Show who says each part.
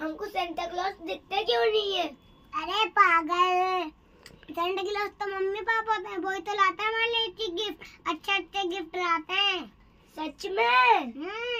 Speaker 1: हमको Santa Claus दिखते क्यों नहीं है?
Speaker 2: अरे पागल। सेंटा क्लॉज तो मम्मी पापा होते हैं। वही तो लाता है हमारे लिए गिफ्ट अच्छे अच्छे गिफ्ट लाते हैं।
Speaker 1: सच में?
Speaker 2: हम्म।